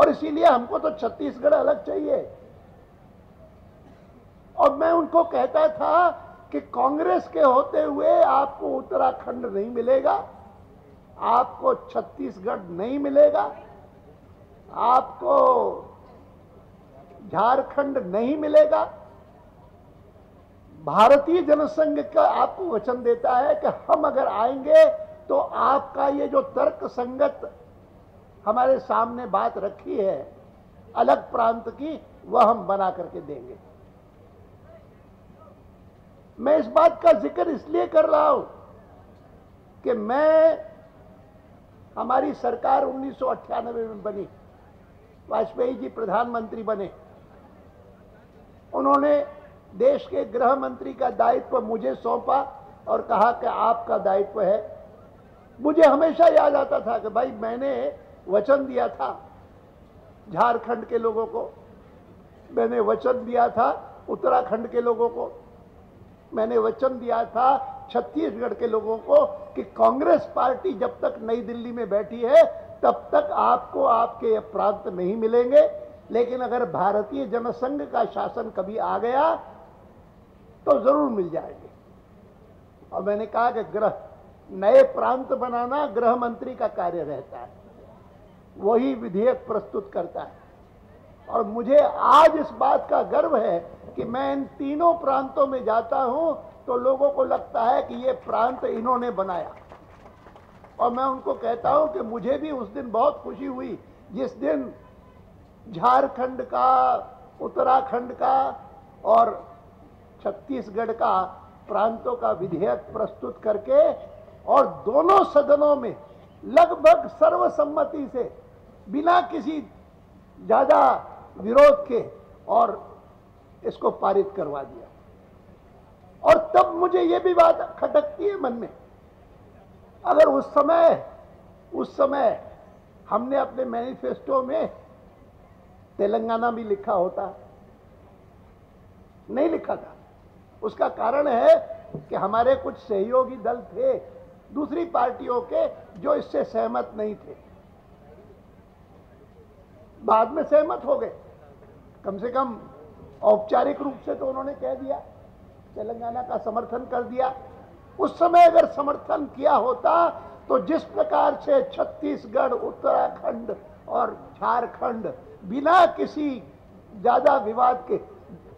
और इसीलिए हमको तो छत्तीसगढ़ अलग चाहिए। और मैं उनको कहता था कि कांग्रेस के होते हुए आपको उत्तराखंड नहीं मिलेगा, आपको छत्तीसगढ़ नहीं मिलेगा, आपको झारखंड नहीं मिलेगा। भारतीय जनसंघ का आपको वचन देता है कि हम अगर आएँगे तो आपका ये जो तर्क संगत हमारे सामने बात रखी है, अलग प्रांत की, वह हम बना करके देंगे। मैं इस बात का ज़िक्र इसलिए कर रहा हूँ कि मैं, हमारी सरकार उन्नीस सौ अट्ठानबे में बनी, वाजपेयी जी प्रधानमंत्री बने। उन्होंने देश के गृह मंत्री का दायित्व मुझे सौंपा और कहा कि आपका दायित्व है। मुझे हमेशा याद आता था कि भाई मैंने वचन दिया था झारखंड के लोगों को। मैंने वचन दिया था उत्तराखंड के लोगों को। मैंने वचन दिया था छत्तीसगढ़ के लोगों को कि कांग्रेस पार्टी जब तक नई दिल्ली में बैठी है, तब तक आपको आपके प्रांत नहीं मिलेंगे। लेकिन अगर भारतीय जनसंघ का शासन कभी आ गया तो ज़रूर मिल जाएँगे। और मैंने कहा कि ग्रह, नए प्रांत बनाना गृह मंत्री का कार्य रहता है। वही विधेयक प्रस्तुत करता है। और मुझे आज इस बात का गर्व है कि मैं इन तीनों प्रांतों में जाता हूँ तो लोगों को लगता है कि ये प्रांत इन्होंने बनाया। और मैं उनको कहता हूँ कि मुझे भी उस दिन बहुत खुशी हुई। जिस दिन झारखंड का, उत्तराखंड का और छत्तीसगढ़ का प्रांतों का विधेयक प्रस्तुत करके और दोनों सदनों में लगभग सर्वसम्मति से बिना किसी ज़्यादा विरोध के और इसको पारित करवा दिया। और तब मुझे यह भी बात खटकती है मन में, अगर उस समय उस समय हमने अपने मैनिफेस्टो में तेलंगाना भी लिखा होता, नहीं लिखा था। उसका कारण है कि हमारे कुछ सहयोगी दल थे, दूसरी पार्टियों के जो इससे सहमत नहीं थे। बाद में सहमत हो गए। कम से कम औपचारिक रूप से तो उन्होंने कह दिया, तेलंगाना का समर्थन कर दिया। उस समय अगर समर्थन किया होता तो जिस प्रकार से छत्तीसगढ़, उत्तराखंड और झारखंड बिना किसी ज़्यादा विवाद के,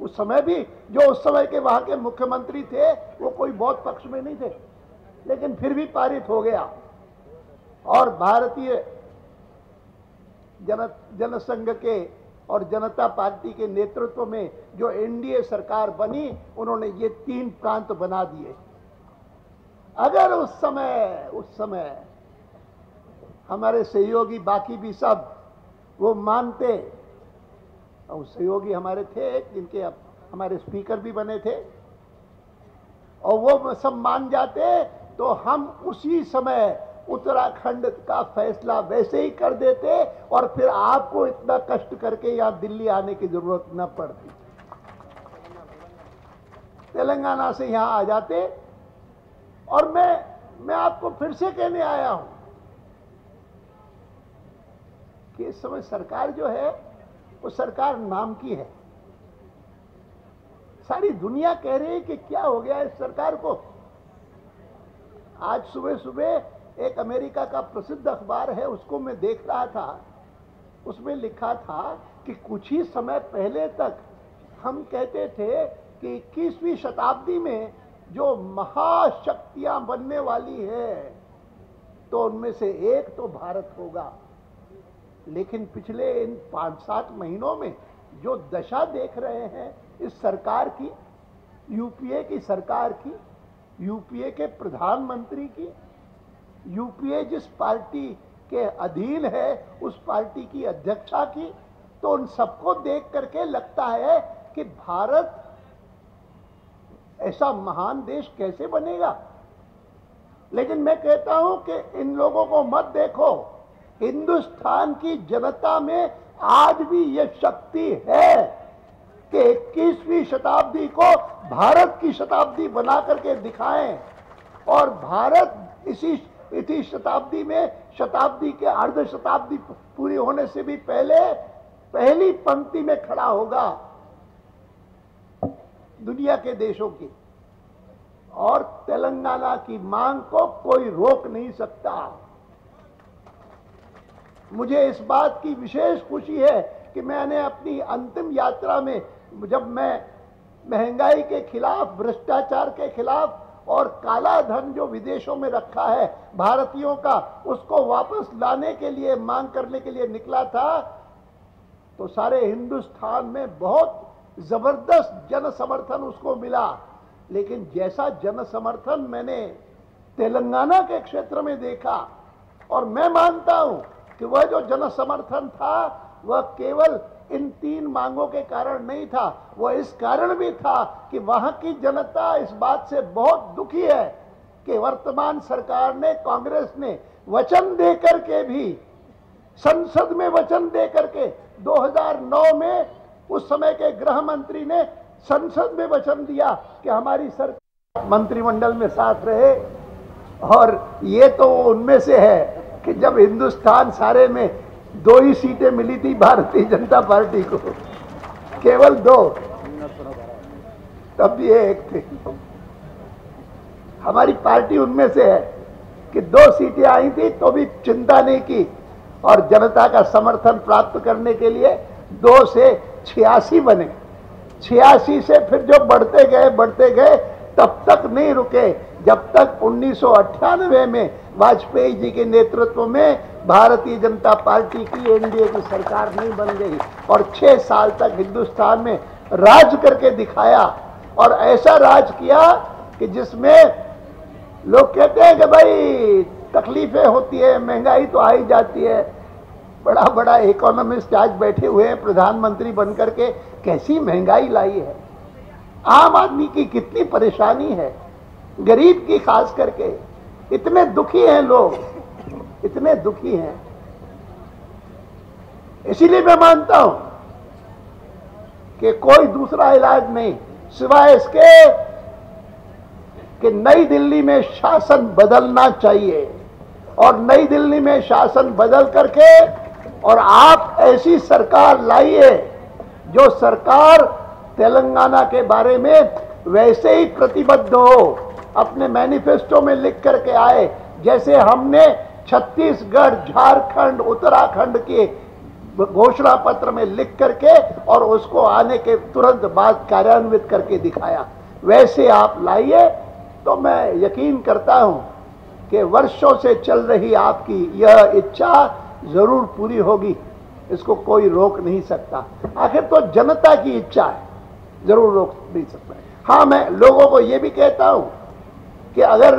उस समय भी, जो उस समय के वहाँ के मुख्यमंत्री थे, वो कोई बहुत पक्ष में नहीं थे। लेकिन फिर भी पारित हो गया। और भारतीय जन, जनसंघ के और जनता पार्टी के नेतृत्व में जो एनडीए सरकार बनी, उन्होंने ये तीन प्रांत बना दिए। अगर उस समय उस समय हमारे सहयोगी, बाकी भी सब वो मानते, और सहयोगी हमारे थे, जिनके अब हमारे स्पीकर भी बने थे, और वो सब मान जाते तो हम उसी समय उत्तराखंड का फैसला वैसे ही कर देते और फिर आपको इतना कष्ट करके यहाँ दिल्ली आने की ज़रूरत न पड़ती। तेलंगाना से यहाँ आ जाते और मैं मैं आपको फिर से कहने आया हूँ कि इस समय सरकार जो है, वो सरकार नाम की है। सारी दुनिया कह रही है कि क्या हो गया इस सरकार को? आज सुबह सुबह एक अमेरिका का प्रसिद्ध अखबार है, उसको मैं देख रहा था। उसमें लिखा था कि कुछ ही समय पहले तक हम कहते थे कि इक्कीसवीं शताब्दी में जो महाशक्तियाँ बनने वाली है तो उनमें से एक तो भारत होगा। लेकिन पिछले इन पाँच सात महीनों में जो दशा देख रहे हैं, इस सरकार की, यूपीए की सरकार की, यूपीए के प्रधानमंत्री की यूपीए जिस पार्टी के अधीन है, उस पार्टी की अध्यक्षा की तो उन सबको देख करके लगता है कि भारत ऐसा महान देश कैसे बनेगा। लेकिन मैं कहता हूँ कि इन लोगों को मत देखो। हिंदुस्तान की जनता में आज भी यह शक्ति है कि 21वीं शताब्दी को भारत की शताब्दी बना करके दिखाएँ। और भारत इसी इसी शताब्दी में, शताब्दी के अर्ध शताब्दी पूरी होने से भी पहले, पहली पंक्ति में खड़ा होगा दुनिया के देशों की। और तेलंगाना की मांग को कोई रोक नहीं सकता। मुझे इस बात की विशेष खुशी है कि मैंने अपनी अंतिम यात्रा में, जब मैं महँगाई के खिलाफ, भ्रष्टाचार के खिलाफ और काला धन जो विदेशों में रखा है, भारतीयों का, उसको वापस लाने के लिए, मांग करने के लिए निकला था तो सारे हिंदुस्तान में बहुत ज़बरदस्त जन समर्थन उसको मिला। लेकिन जैसा जन समर्थन मैंने तेलंगाना के क्षेत्र में देखा, और मैं मानता हूँ कि वह जो जन समर्थन था, वह केवल इन तीन मांगों के कारण नहीं था वह इस कारण भी था कि वहाँ की जनता इस बात से बहुत दुखी है कि वर्तमान सरकार ने, कांग्रेस ने वचन देकर के भी, संसद में वचन देकर के 2009 में उस समय के गृह मंत्री ने संसद में वचन दिया कि हमारी सरकार मंत्रिमंडल में साथ रहे। और ये तो उनमें से है कि जब हिंदुस्तान सारे में दो ही सीटें मिली थी भारतीय जनता पार्टी को। केवल दो। तब भी एक थे। हमारी पार्टी उनमें से है कि दो सीटें आई थी तो भी चिंता नहीं की और जनता का समर्थन प्राप्त करने के लिए दो से छियासी बने। छियासी से फिर जो बढ़ते गए बढ़ते गए, तब तक नहीं रुके। जब तक उन्नीस सौ अट्ठानवे में वाजपेयी जी के नेतृत्व में भारतीय जनता पार्टी की एनडीए की सरकार नहीं बन गई और छह साल तक हिंदुस्तान में राज करके दिखाया और ऐसा राज किया कि जिसमें लोग कहते हैं कि भाई, तकलीफें होती है, महँगाई तो आई जाती है। बड़ा बड़ा इकोनॉमिस्ट आज बैठे हुए हैं, प्रधानमंत्री बनकर के, कैसी महँगाई लाई है? आम आदमी की कितनी परेशानी है? गरीब की खास करके, इतने दुखी हैं लोग। इतने दुखी हैं। इसीलिए मैं मानता हूँ कि कोई दूसरा इलाज नहीं, सिवाय इसके कि नई दिल्ली में शासन बदलना चाहिए और नई दिल्ली में शासन बदल करके और आप ऐसी सरकार लाइए जो सरकार तेलंगाना के बारे में वैसे ही प्रतिबद्ध हो, अपने मैनिफेस्टो में लिख करके आए, जैसे हमने छत्तीसगढ़, झारखंड, उत्तराखंड के घोषणा पत्र में लिख करके और उसको आने के तुरंत बाद कार्यान्वित करके दिखाया। वैसे आप लाइए तो मैं यकीन करता हूँ कि वर्षों से चल रही आपकी यह इच्छा ज़रूर पूरी होगी। इसको कोई रोक नहीं सकता। आखिर तो जनता की इच्छा है, ज़रूर रोक नहीं सकता हाँ। मैं लोगों को यह भी कहता हूँ कि अगर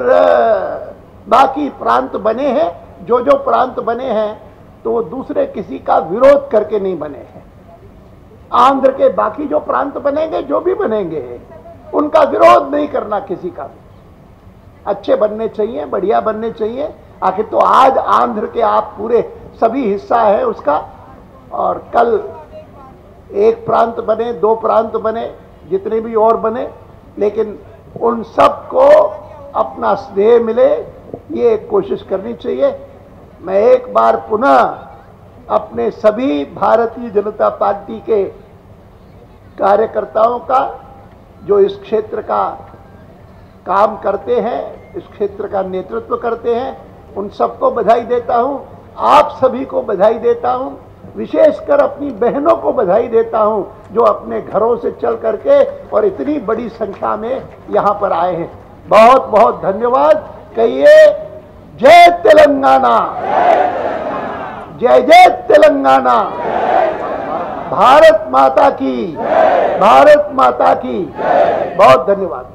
बाकी प्रांत बने हैं जो जो प्रांत बने हैं तो वो दूसरे किसी का विरोध करके नहीं बने हैं। आंध्र के बाकी जो प्रांत बनेंगे, जो भी बनेंगे, उनका विरोध नहीं करना किसी का भी। अच्छे बनने चाहिए, बढ़िया बनने चाहिए। आखिर तो आज आंध्र के आप पूरे सभी हिस्सा है उसका, और कल एक प्रांत बने, दो प्रांत बने, जितने भी और बने, लेकिन उन सबको अपना स्नेह मिले, ये कोशिश करनी चाहिए। मैं एक बार पुनः अपने सभी भारतीय जनता पार्टी के कार्यकर्ताओं का, जो इस क्षेत्र का काम करते हैं, इस क्षेत्र का नेतृत्व करते हैं, उन सबको बधाई देता हूँ, आप सभी को बधाई देता हूँ, विशेषकर अपनी बहनों को बधाई देता हूँ, जो अपने घरों से चल करके और इतनी बड़ी संख्या में यहाँ पर आए हैं। बहुत बहुत धन्यवाद। कहिए जय तेलंगाना। जय जय तेलंगाना। भारत माता की भारत माता की। बहुत धन्यवाद।